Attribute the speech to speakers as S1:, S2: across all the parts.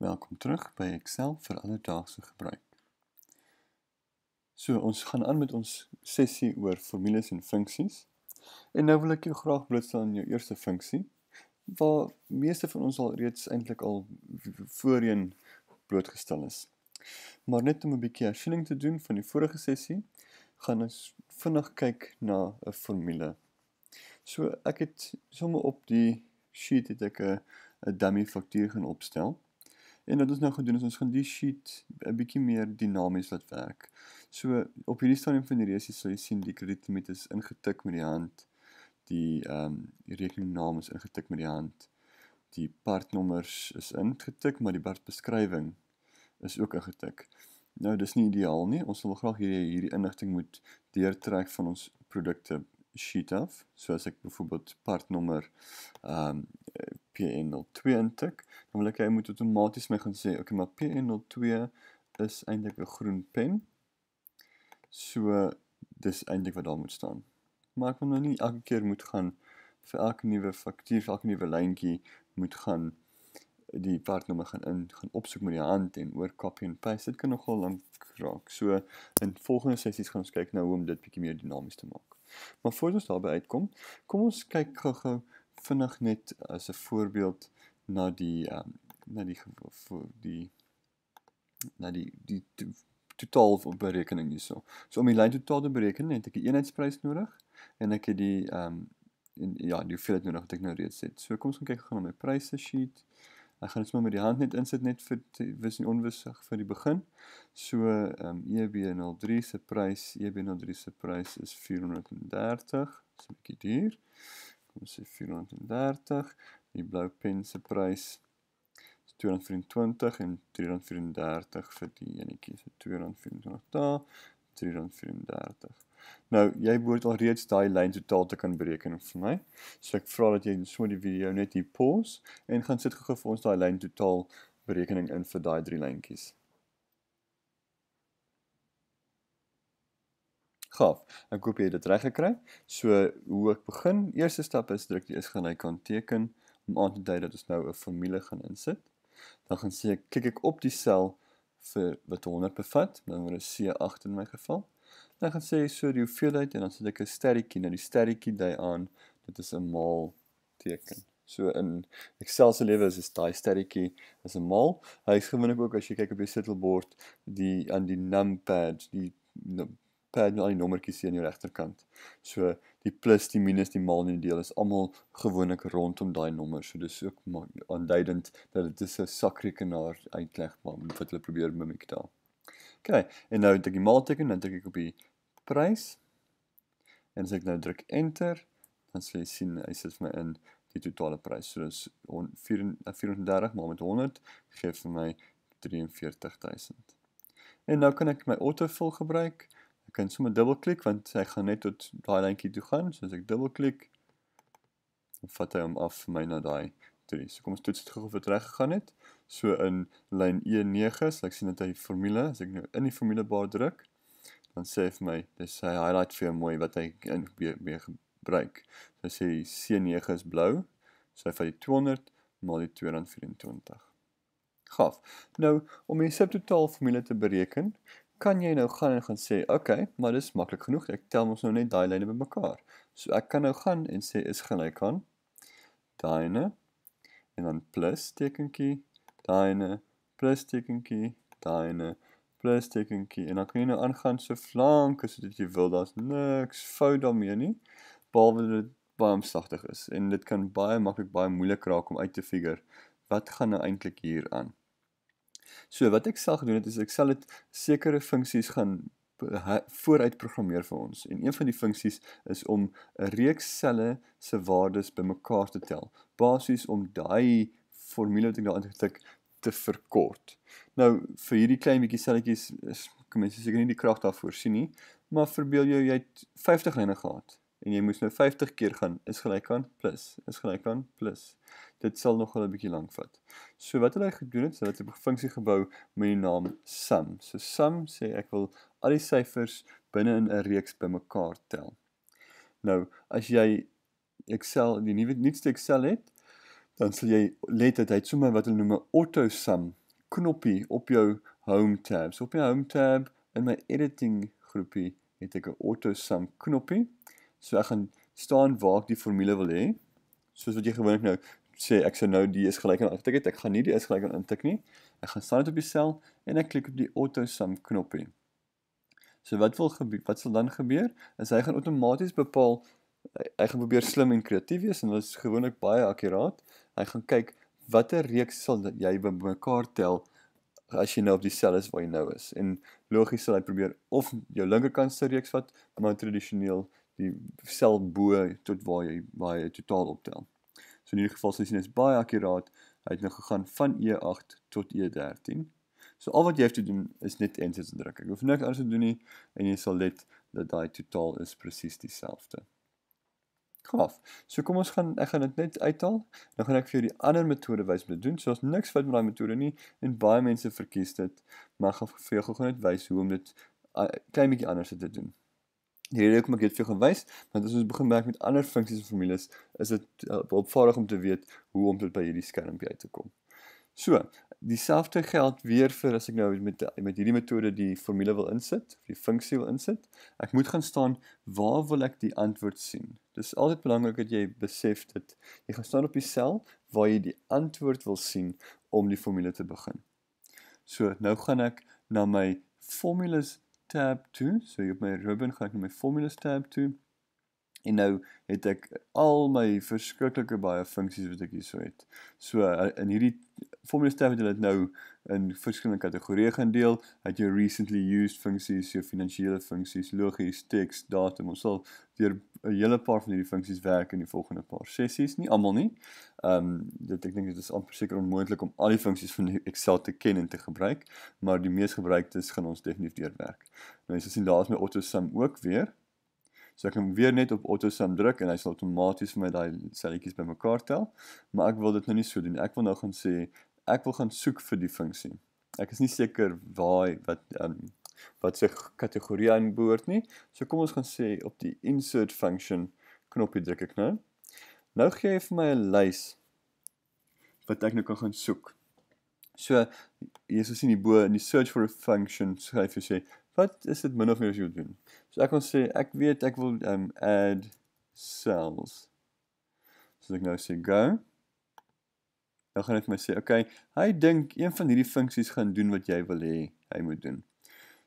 S1: Welkom terug by Excel vir alledaagse gebruik. So ons gaan aan met ons sessie oor formules en funksies. En nou wil ek jou graag blootstel aan jou eerste funksie waar meeste van ons al reeds eintlik al voorheen blootgestel is. Maar net om 'n bietjie hersiening te doen van die vorige sessie, gaan ons vinnig kyk na 'n formule. So ek het sommer op die sheet het ek 'n 'n dummy faktuur gaan opstel. En wat ons nou gaan doen is ons gaan die sheet 'n bietjie meer dinamies laat werk. So op hierdie stadium van die resie sal jy sien die kredietlimiet is ingetik met die hand. Die ehm um, die rekeningnaam is ingetik met die hand. Die partnommers is ingetik, maar die partbeskrywing is ook ingetik. Nou dis nie ideaal nie. Ons wil graag hierdie hierdie inligting moet deurtrek van ons produkte sheet af. So as ek byvoorbeeld partnommer ehm um, PN02 intik, dan wil ek hy moet outomaties my gaan sê, okay, maar PN02 is eintlik 'n groen pen. So dis eintlik wat daar moet staan. Maar ek wil nou nie elke keer moet gaan vir elke nuwe faktuur, vir elke nuwe lyntjie moet gaan die partnommer gaan in gaan opsoek met die hand en oor copy and paste. Dit kan nogal lank raak. So in volgende sessies gaan ons kyk nou hoe om dit bietjie meer dinamies te maak. Maar voor ons daarby uitkom, kom ons kyk gou-gou vinnig net as 'n voorbeeld na die um, na die vir die na die die totaal van berekening hierso. So om die lyn totaal te bereken, het ek 'n eenheidsprys nodig en ek het die ehm um, en ja, die hoeveelheid nodig wat ek nou reeds het. So kom ons gaan kyk gaan na my pryse sheet. Ek gaan dit sommer met die hand net insit net vir wis en onwissig vir die begin. So ehm um, EB03 se prys, EB03 se prys is 430. Dis 'n bietjie duur kom ons sê 430 die blou pen se prys is 224 en 334 vir die enetjie so 224 daar 334 nou jy moet al reeds daai lyn totaal te kan bereken vir my so ek vra dat jy so die video net hier pause en gaan sit gou vir ons daai lyn totaal berekening in vir daai drie lyntjies Gaaf. Ek hoop jy het dit reg gekry. So hoe ek begin, eerste stap is druk die is gelyk aan teken om aan te dui dat ons nou 'n formule gaan insit. Dan gaan sê ek klik ek op die sel vir wat 100 bevat, dit C8 in my geval. Dan gaan sê so die hoeveelheid en dan sit ek 'n sterretjie, nou die sterretjie dui aan dit is 'n maal teken. So in Excel se lewe is dit daai sterretjie is 'n maal. Hy is gewoonlik ook as jy kyk op die sittelbord die aan die numpad, die pad met al die nommertjies hier aan jou regterkant. So die plus, die minus, die maal en die deel is almal gewoonlik rondom daai nommer. So dis ook aanduidend dat dit 'n sakrekenaar uitleg wat hulle probeer mimiek daar. OK, en nou druk ek die maalteken, dan druk ek op die prys. En as ek nou druk enter, dan sal jy sien hy sit vir my in die totale prys. So dis 434 maal met 100 gee vir my 43000. En nou kan ek my autofill gebruik. Ek kan sommer dubbelklik want hy gaan net tot daai lyntjie toe gaan. So as ek dubbelklik dan vat hy hom af vir my na daai 3. So kom ons toets dit gou of dit reg gegaan het. So in lyn E9, so ek sien dat hy formule, as ek nou in die formulebar druk, dan sê hy vir my, dis hy highlight vir mooi wat hy in weer gebruik. So sê C9 is blou. So hy vat die 200 maal die 224. Gaaf. Nou om die subtotaal formule te bereken, kan jy nou gaan en gaan sê, "Oké, okay, maar dis maklik genoeg. Ek tel mos nou net daai lyne bymekaar." So ek kan nou gaan en sê is gelyk aan daaiene en dan plus tekentjie, daaiene plus tekentjie, daaiene plus tekentjie en dan kan jy nou aangaan so flank as dit jy wil. Daar's niks fout daarmee nie. Behalwe dat dit baie omslagtig is en dit kan baie maklik baie moeilik raak om uit te figure wat gaan nou eintlik hier aan. So wat ek sal gedoen het is ek sal dit sekere funksies gaan vooruit programmeer vir ons. En een van die funksies is om 'n reeks selle se waardes bymekaar te tel, basies om daai formule wat ek daar ingetik te verkort. Nou vir hierdie klein bietjie selletjies is kom mens seker nie die krag daarvoor sien nie, maar verbeel jou jy het 50 lyne gehad en jy moes nou 50 keer gaan is gelyk aan plus is gelyk aan plus. Dit sal nog wel 'n bietjie lank vat. So wat het hy gedoen het? So dat hy 'n funksie gebou met die naam sum so sum sê ek wil al die syfers binne in 'n reeks bymekaar tel. Nou as jy Excel die nuwe nuutste Excel het dan sal jy let dat hy sommer wat hulle noem 'n auto sum knoppie op jou home tab. So op my home tab in my editing groepie het ek 'n auto sum knoppie. So ek gaan staan waar ek die formule wil hê. Soos wat jy gewoonlik nou sê ek sou nou die is gelyk aan intik het. Ek gaan nie die is gelyk aan intik nie. Ek gaan staan dit op die sel en ek klik op die auto sum knoppie. So wat wil gebeur? Wat sal dan gebeur? Is hy gaan outomaties bepaal hy gaan probeer slim en kreatief wees en dit is gewoonlik baie akkuraat. Hy gaan kyk watter reeks sal jy bymekaar tel as jy nou op die sel is waar jy nou is. En logies sal hy probeer of jou linkerkant se reeks vat, maar tradisioneel die sel bo tot waar jy waar jy totaal optel. So in hierdie geval sê jy is baie akkuraat. Hy het nou gegaan van E8 tot E13. So al wat jy het te doen is net enter te druk. Ek hoef niks anders te doen nie en jy sal let dat daai totaal is presies dieselfde. Gaaf. So kom ons gaan ek gaan dit net uithaal. Dan gaan ek vir die ander metode wys om dit doen. So ons niks fout met daai metode nie en baie mense verkies dit, maar ek gaan vir jou gou net wys hoe om dit klein bietjie anders te doen. Die rede hoekom ek dit vir jou gaan wys, want as ons begin werk met ander funksies en formules, is dit opvaardig om te weet hoe om dit by hierdie skermpie uit te kom. So, dieselfde geld weer vir as ek nou met met hierdie metode die formule wil insit, die funksie wil insit. Ek moet gaan staan waar wil ek die antwoord sien. Dis altyd belangrik dat jy besef dit. Jy gaan staan op die sel waar jy die antwoord wil sien om die formule te begin. So, nou gaan ek na my formulas tab toe. So, op my ribbon gaan ek na my formulas tab toe. En nou het ek al my verskriklike baie funksies wat ek hierso het. So in hierdie formulas tab het hulle dit nou in verskillende kategorieë gedeel. Het jy recently used funksies, jou finansiële funksies, logies, teks, datum. Ons sal deur 'n hele paar van hierdie funksies werk in die volgende paar sessies, nie almal nie. Ehm um, dit ek dink dit is amper seker onmoontlik om al die funksies van Excel te ken en te gebruik, maar die mees gebruiktes gaan ons definitief deurwerk. Nou as jy sien daar is my AutoSum ook weer. So ek kan weer net op AutoSum druk en hy sal outomaties vir my daai selletjies bymekaar tel. Maar ek wil dit nou nie so doen. Ek wil nou gaan sê ek wil gaan soek vir die funksie. Ek is nie seker waar wat um, wat se kategorie aan behoort nie. So kom ons gaan sê op die insert function knoppie druk ek nou. Nou gee hy vir my 'n lys wat ek nou kan gaan soek. So hier is sien hierbo in die search for a function skryf jy sê wat is dit min of meer as jy wil doen? So ek kan sê ek weet ek wil um add cells. So ek nou sê go. Dan gaan dit my sê, okay, hy dink een van hierdie funksies gaan doen wat jy wil hê hy moet doen.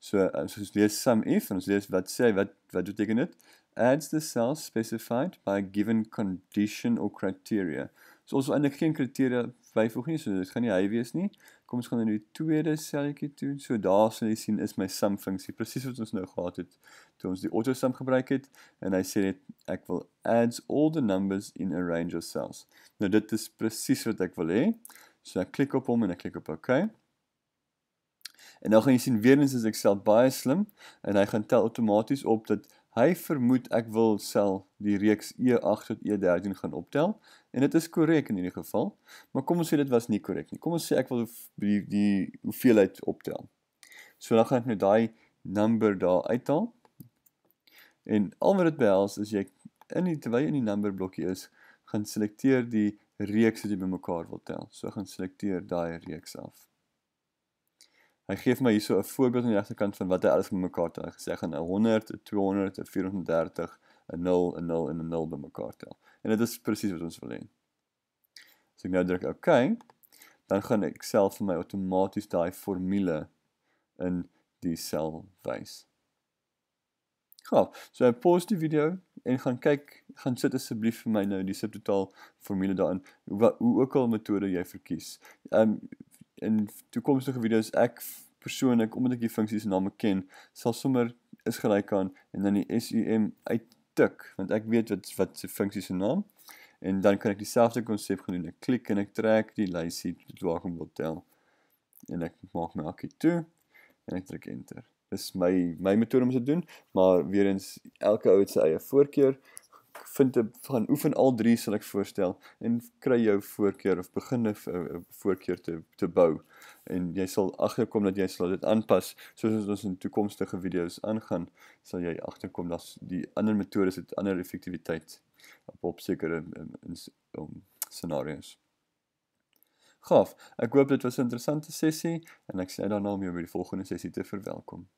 S1: So as ons lees sum if en ons lees wat sê wat wat beteken dit? Adds the cells specified by a given condition or criteria. So ons wil eintlik geen kriteria byvoeg nie, so dit gaan nie hy wees nie. Kom ons gaan na die tweede selletjie toe. So daar sal jy sien is my sum funksie presies wat ons nou gehad het toe ons die auto sum gebruik het en hy sê net ek wil adds all the numbers in a range of cells. Nou dit is presies wat ek wil hê. So ek klik op hom en ek klik op OK. En nou gaan jy sien weer eens is Excel baie slim en hy gaan tel outomaties op dat Hy vermoed ek wil sel die reeks E8 tot E13 gaan optel en dit is korrek in hierdie geval. Maar kom ons sê dit was nie korrek nie. Kom ons sê ek wil die die hoeveelheid optel. So dan gaan ek nou daai number daar uithaal. En al wat dit behels is jy in die terwyl jy in die number blokkie is, gaan selekteer die reeks wat jy bymekaar wil tel. So gaan selekteer daai reeks af. Hy gee vir my hierso 'n voorbeeld aan die regterkant van wat hy alles bymekaar tel. Hy sê gaan 'n 100, 'n 200, 'n 430, 'n 0, 'n 0 en 'n 0 bymekaar tel. En dit is presies wat ons wil hê. As ek nou druk OK, dan gaan ek self vir my outomaties daai formule in die sel wys. Goed, so ek pause die video en gaan kyk, gaan sit asseblief vir my nou die subtotaal formule daarin. Hoe hoe ook al metode jy verkies. Ehm um, in toekomstige video's ek persoonlik omdat ek die funksies name ken, sal sommer is gelyk aan en dan die SUM uittik want ek weet wat wat se funksie se naam en dan kan ek dieselfde konsep gedoen. Ek klik en ek trek die lysie tot waar ek wil tel. En ek maak my akkie toe en ek druk enter. Dis my my metode om dit te doen, maar weer eens elke ou het sy eie voorkeur vind 'n van oefen al drie sal ek voorstel en kry jou voorkeur of begin 'n voorkeur te te bou en jy sal agterkom dat jy sal dit aanpas soos ons in toekomstige video's aangaan sal jy agterkom dat die ander metodes het ander effektiwiteit op op sekere in scenario's. Gaaf. Ek hoop dit was 'n interessante sessie en ek sien uit daarna om jou by die volgende sessie te verwelkom.